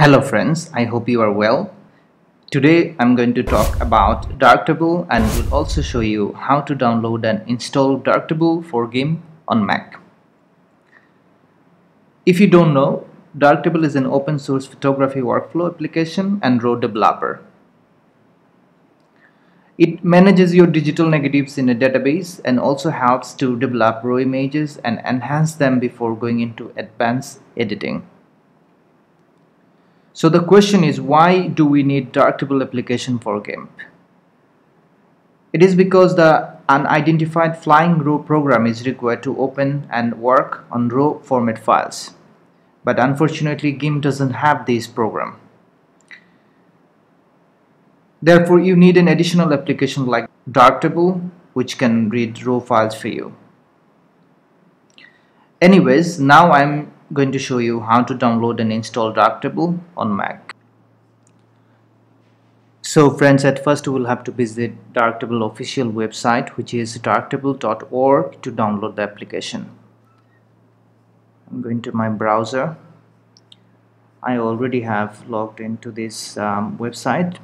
Hello friends, I hope you are well. Today I'm going to talk about Darktable and will also show you how to download and install Darktable for GIMP on Mac. If you don't know, Darktable is an open source photography workflow application and RAW developer. It manages your digital negatives in a database and also helps to develop RAW images and enhance them before going into advanced editing. So the question is why do we need Darktable application for GIMP? It is because the unidentified flying RAW program is required to open and work on RAW format files. But unfortunately GIMP doesn't have this program. Therefore you need an additional application like Darktable which can read RAW files for you. Anyways, now I'm going to show you how to download and install Darktable on Mac. So friends, at first we will have to visit Darktable official website which is darktable.org to download the application. I'm going to my browser. I already have logged into this um, website.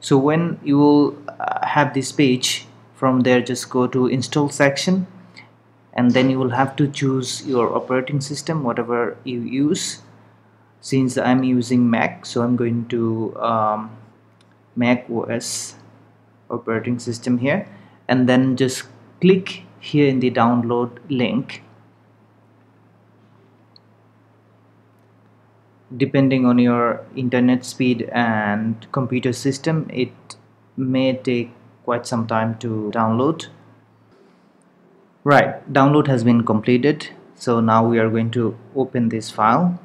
So when you will uh, have this page, from there just go to install section and then you will have to choose your operating system whatever you use. Since I'm using Mac so I'm going to um, Mac OS operating system here. And then just click here in the download link. Depending on your internet speed and computer system it may take quite some time to download right download has been completed. So now we are going to open this file.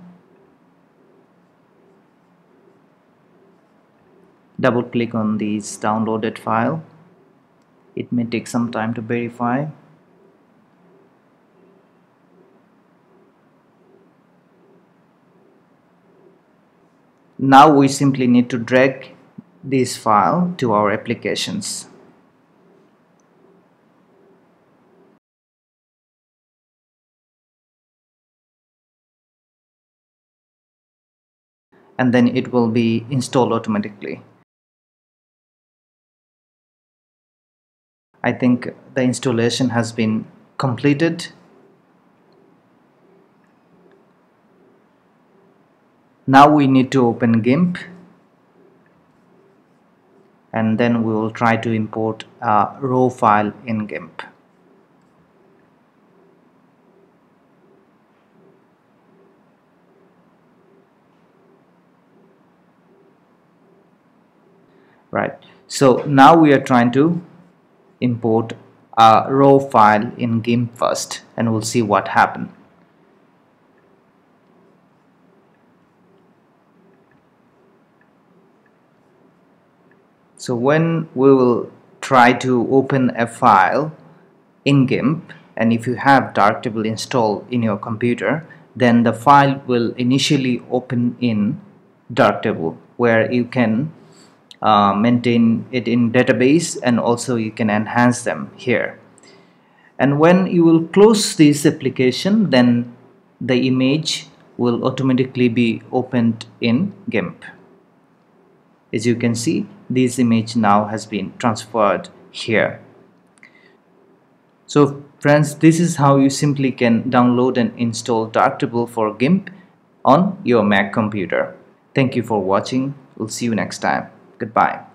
Double click on this downloaded file. It may take some time to verify. Now we simply need to drag this file to our applications and then it will be installed automatically. I think the installation has been completed. Now we need to open GIMP and then we will try to import a raw file in GIMP. Right? So now we are trying to import a raw file in GIMP first and we'll see what happened. So when we will try to open a file in GIMP and if you have Darktable installed in your computer then the file will initially open in Darktable where you can uh, maintain it in database and also you can enhance them here. And when you will close this application then the image will automatically be opened in GIMP. As you can see this image now has been transferred here. So friends this is how you simply can download and install Darktable for GIMP on your Mac computer. Thank you for watching. We'll see you next time Goodbye.